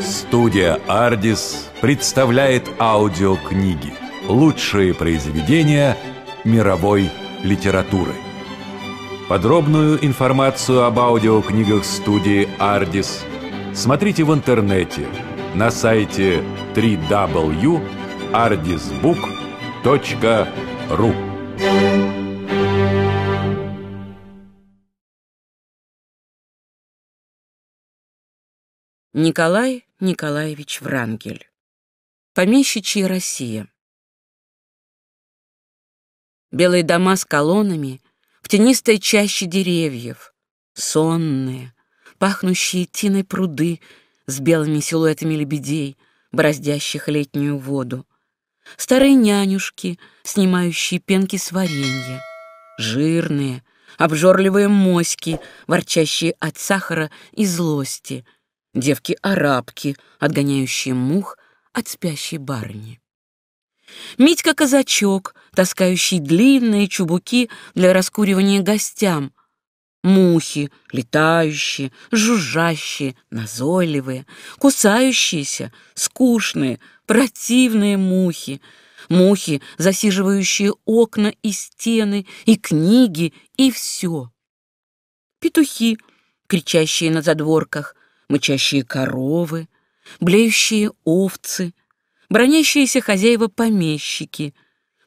Студия «Ардис» представляет аудиокниги «Лучшие произведения мировой литературы». Подробную информацию об аудиокнигах студии «Ардис» смотрите в интернете на сайте www.ardisbook.ru Николай Николаевич Врангель. Помещичья Россия. Белые дома с колоннами в тенистой чаще деревьев, сонные, пахнущие тиной пруды с белыми силуэтами лебедей, бороздящих летнюю воду, старые нянюшки, снимающие пенки с варенья, жирные, обжорливые моськи, ворчащие от сахара и злости — девки-арабки, отгоняющие мух от спящей барыни. Митька-казачок, таскающий длинные чубуки для раскуривания гостям. Мухи, летающие, жужжащие, назойливые, кусающиеся, скучные, противные мухи. Мухи, засиживающие окна и стены, и книги, и все. Петухи, кричащие на задворках, мычащие коровы, блеющие овцы, бронящиеся хозяева-помещики,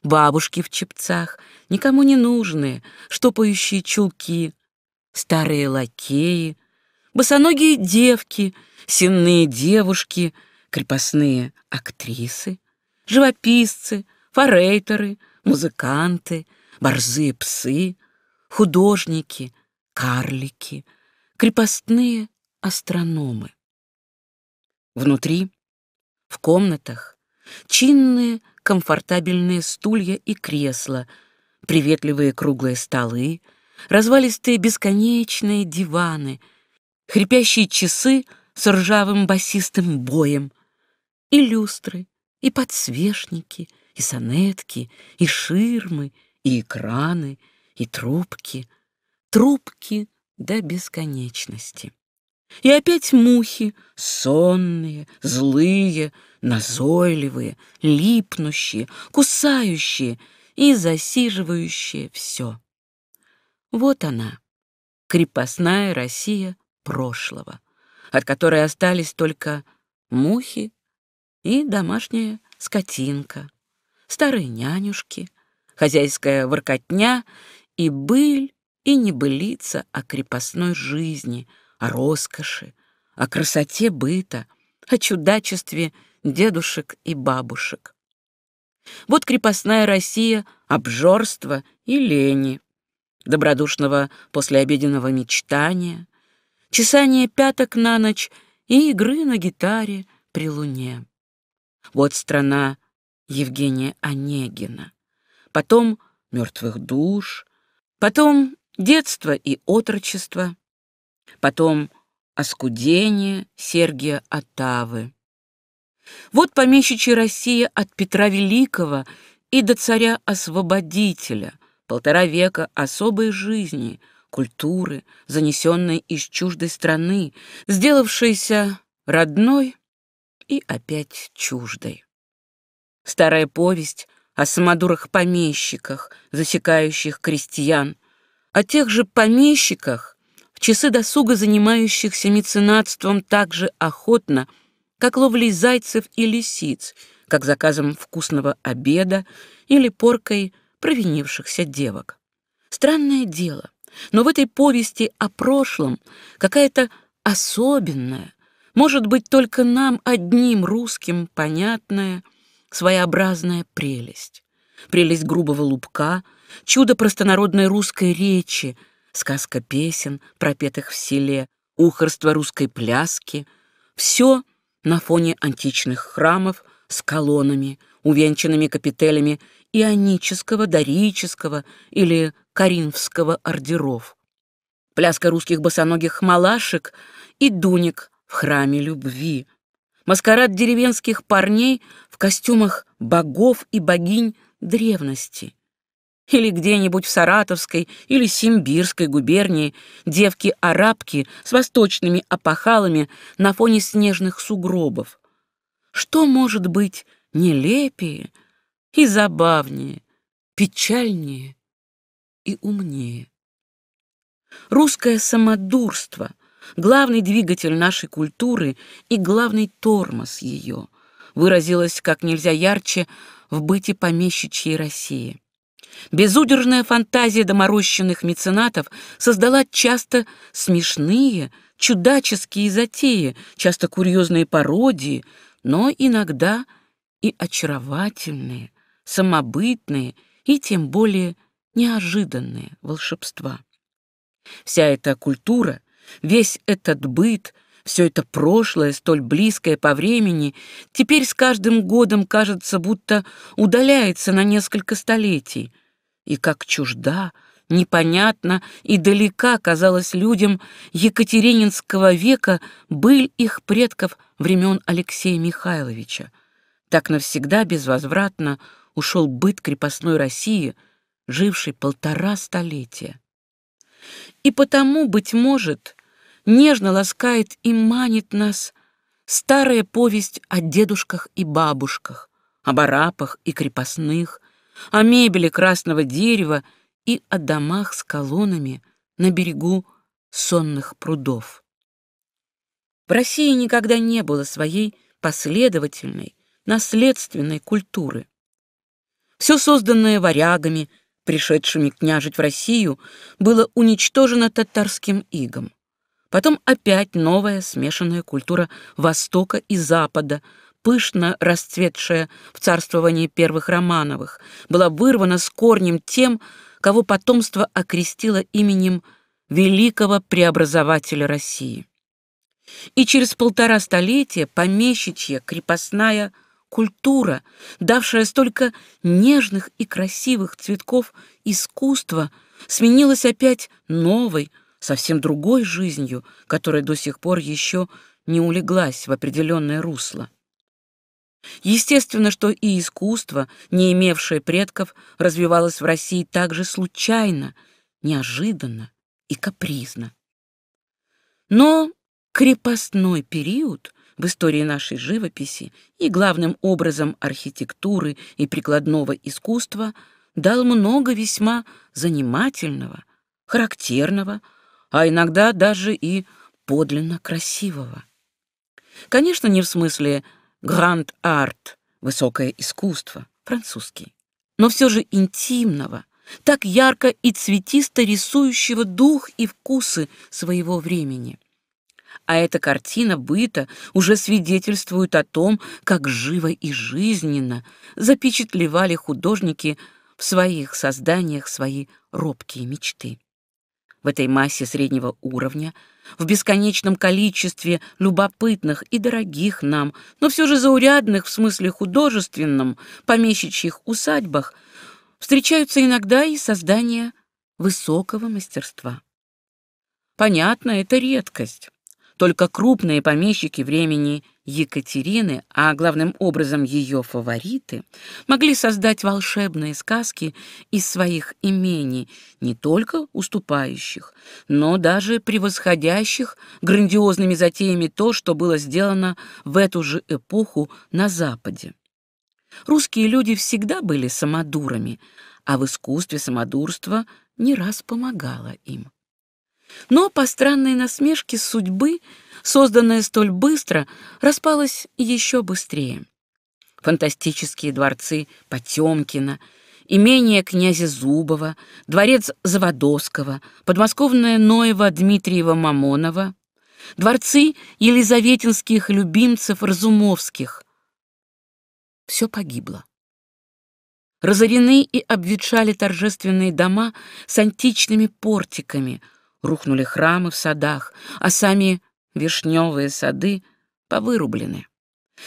бабушки в чепцах, никому не нужные, штопающие чулки, старые лакеи, босоногие девки, сенные девушки, крепостные актрисы, живописцы, форейтеры, музыканты, борзые псы, художники, карлики, крепостные астрономы. Внутри, в комнатах, чинные, комфортабельные стулья и кресла, приветливые круглые столы, развалистые бесконечные диваны, хрипящие часы с ржавым басистым боем, и люстры, и подсвечники, и сонетки, и ширмы, и экраны, и трубки, трубки до бесконечности. И опять мухи, сонные, злые, назойливые, липнущие, кусающие и засиживающие все. Вот она, крепостная Россия прошлого, от которой остались только мухи и домашняя скотинка, старые нянюшки, хозяйская воркотня и быль и небылица о крепостной жизни — о роскоши, о красоте быта, о чудачестве дедушек и бабушек. Вот крепостная Россия обжорства и лени, добродушного послеобеденного мечтания, чесания пяток на ночь и игры на гитаре при луне. Вот страна Евгения Онегина, потом мертвых душ, потом детство и отрочество, потом оскудение Сергия Оттавы. Вот помещичья Россия от Петра Великого и до царя-освободителя, полтора века особой жизни, культуры, занесенной из чуждой страны, сделавшейся родной и опять чуждой. Старая повесть о самодурах-помещиках, засекающих крестьян, о тех же помещиках, часы досуга занимающихся меценатством так же охотно, как ловлей зайцев и лисиц, как заказом вкусного обеда или поркой провинившихся девок. Странное дело, но в этой повести о прошлом какая-то особенная, может быть, только нам одним русским понятная, своеобразная прелесть. Прелесть грубого лубка, чудо простонародной русской речи — сказка песен, пропетых в селе, ухорство русской пляски — все на фоне античных храмов с колоннами, увенчанными капителями ионического, дорического или коринфского ордеров. Пляска русских босоногих малашек и дуник в храме любви. Маскарад деревенских парней в костюмах богов и богинь древности. Или где-нибудь в Саратовской или Симбирской губернии девки-арабки с восточными опахалами на фоне снежных сугробов. Что может быть нелепее и забавнее, печальнее и умнее? Русское самодурство — главный двигатель нашей культуры и главный тормоз ее — выразилось как нельзя ярче в быте помещичьей России. Безудержная фантазия доморощенных меценатов создала часто смешные, чудаческие затеи, часто курьезные пародии, но иногда и очаровательные, самобытные и тем более неожиданные волшебства. Вся эта культура, весь этот быт, все это прошлое, столь близкое по времени, теперь с каждым годом кажется, будто удаляется на несколько столетий, и как чужда, непонятна и далека казалась людям Екатерининского века быль их предков времен Алексея Михайловича. Так навсегда безвозвратно ушел быт крепостной России, жившей полтора столетия. И потому, быть может, нежно ласкает и манит нас старая повесть о дедушках и бабушках, об арапах и крепостных, о мебели красного дерева и о домах с колоннами на берегу сонных прудов. В России никогда не было своей последовательной, наследственной культуры. Все созданное варягами, пришедшими княжить в Россию, было уничтожено татарским игом. Потом опять новая смешанная культура Востока и Запада, пышно расцветшая в царствовании первых Романовых, была вырвана с корнем тем, кого потомство окрестило именем великого преобразователя России. И через полтора столетия помещичья крепостная культура, давшая столько нежных и красивых цветков искусства, сменилась опять новой, совсем другой жизнью, которая до сих пор еще не улеглась в определенное русло. Естественно, что и искусство, не имевшее предков, развивалось в России так же случайно, неожиданно и капризно. Но крепостной период в истории нашей живописи и главным образом архитектуры и прикладного искусства дал много весьма занимательного, характерного, а иногда даже и подлинно красивого. Конечно, не в смысле гранд-арт, высокое искусство, французский, но все же интимного, так ярко и цветисто рисующего дух и вкусы своего времени. А эта картина быта уже свидетельствует о том, как живо и жизненно запечатлевали художники в своих созданиях свои робкие мечты в этой массе среднего уровня, в бесконечном количестве любопытных и дорогих нам, но все же заурядных в смысле художественном, помещичьих усадьбах, встречаются иногда и создания высокого мастерства. Понятно, это редкость. Только крупные помещики времени Екатерины, а главным образом ее фавориты, могли создать волшебные сказки из своих имений, не только уступающих, но даже превосходящих грандиозными затеями то, что было сделано в эту же эпоху на Западе. Русские люди всегда были самодурами, а в искусстве самодурство не раз помогало им. Но по странной насмешке судьбы, созданная столь быстро, распалась еще быстрее. Фантастические дворцы Потемкина, имение князя Зубова, дворец Заводоского, подмосковное Ноева Дмитриева-Мамонова, дворцы елизаветинских любимцев Разумовских. Все погибло. Разорены и обветшали торжественные дома с античными портиками — рухнули храмы в садах, а сами вишневые сады повырублены.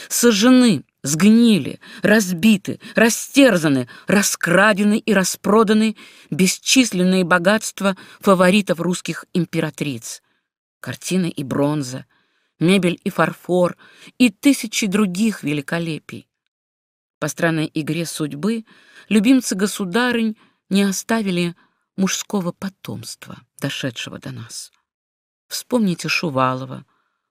Сожжены, сгнили, разбиты, растерзаны, раскрадены и распроданы бесчисленные богатства фаворитов русских императриц. Картины и бронза, мебель и фарфор и тысячи других великолепий. По странной игре судьбы любимцы государынь не оставили мужского потомства, дошедшего до нас. Вспомните Шувалова,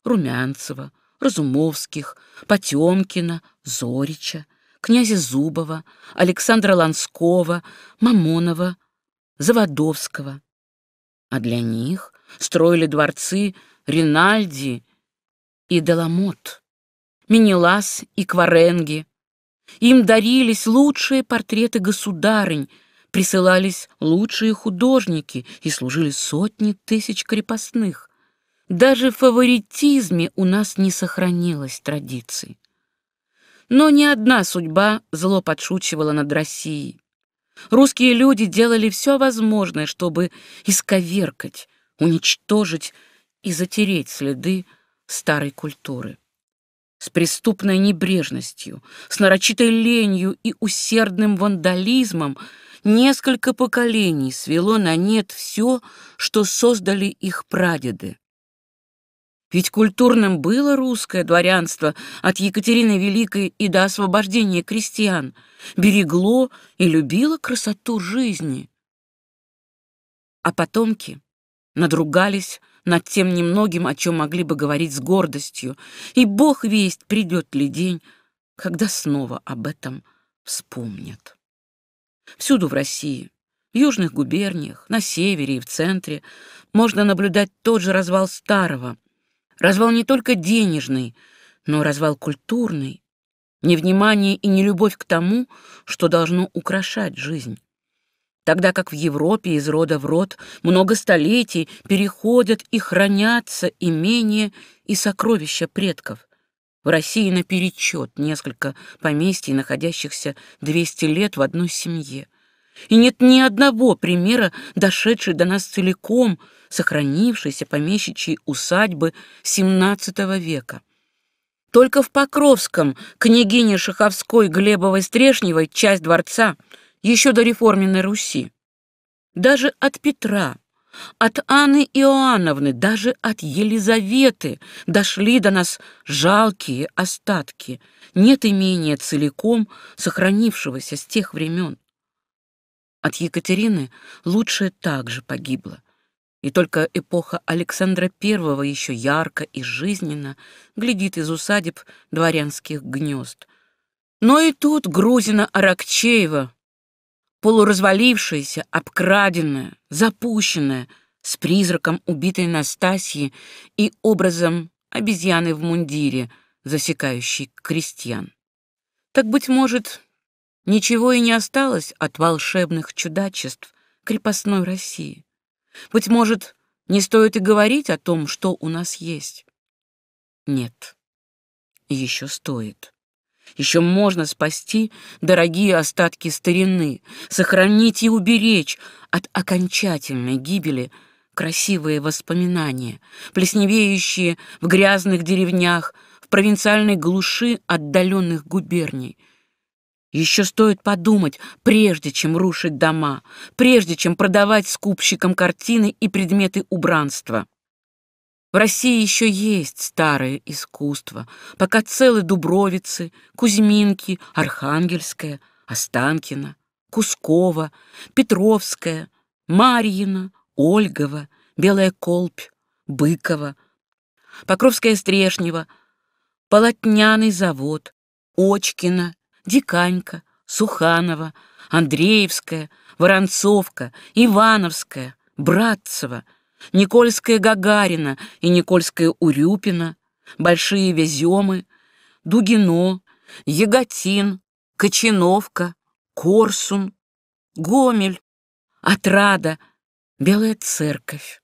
Румянцева, Разумовских, Потемкина, Зорича, князя Зубова, Александра Ланского, Мамонова, Заводовского. А для них строили дворцы Ринальди и Деламот, Минелас и Кваренги. Им дарились лучшие портреты государынь, присылались лучшие художники и служили сотни тысяч крепостных. Даже в фаворитизме у нас не сохранилось традиций. Но ни одна судьба зло подшучивала над Россией. Русские люди делали все возможное, чтобы исковеркать, уничтожить и затереть следы старой культуры. С преступной небрежностью, с нарочитой ленью и усердным вандализмом несколько поколений свело на нет все, что создали их прадеды. Ведь культурным было русское дворянство от Екатерины Великой и до освобождения крестьян, берегло и любило красоту жизни. А потомки надругались над тем немногим, о чем могли бы говорить с гордостью, и бог весть, придет ли день, когда снова об этом вспомнят. Всюду в России, в южных губерниях, на севере и в центре можно наблюдать тот же развал старого, Развал не только денежный, но развал культурный, невнимание и нелюбовь к тому, что должно украшать жизнь. Тогда как в Европе из рода в род много столетий переходят и хранятся имения и сокровища предков. В России наперечет несколько поместий, находящихся 200 лет в одной семье. И нет ни одного примера, дошедшей до нас целиком, сохранившейся помещичьей усадьбы XVII века. Только в Покровском княгине Шаховской Глебовой-Стрешневой часть дворца еще до реформенной Руси. Даже от Петра, от Анны Иоанновны, даже от Елизаветы дошли до нас жалкие остатки. Нет имения целиком сохранившегося с тех времен. От Екатерины лучшее также погибло. И только эпоха Александра I еще ярко и жизненно глядит из усадеб дворянских гнезд. Но и тут Грузина Аракчеева, полуразвалившаяся, обкраденная, запущенная, с призраком убитой Настасьи и образом обезьяны в мундире, засекающей крестьян. Так, быть может, Ничего и не осталось от волшебных чудачеств крепостной России. Быть может, не стоит и говорить о том, что у нас есть. Нет, еще стоит. Еще можно спасти дорогие остатки старины, сохранить и уберечь от окончательной гибели красивые воспоминания, плесневеющие в грязных деревнях, в провинциальной глуши отдаленных губерний — еще стоит подумать, прежде чем рушить дома, прежде чем продавать скупщикам картины и предметы убранства. В России еще есть старое искусство, пока целы Дубровицы, Кузьминки, Архангельская, Останкино, Кускова, Петровская, Марьина, Ольгова, Белая Колпь, Быкова, Покровская Стрешнева, Полотняный завод, Очкина, Диканька, Суханова, Андреевская, Воронцовка, Ивановская, Братцева, Никольская Гагарина и Никольская Урюпина, Большие Веземы, Дугино, Яготин, Кочиновка, Корсун, Гомель, Отрада, Белая Церковь.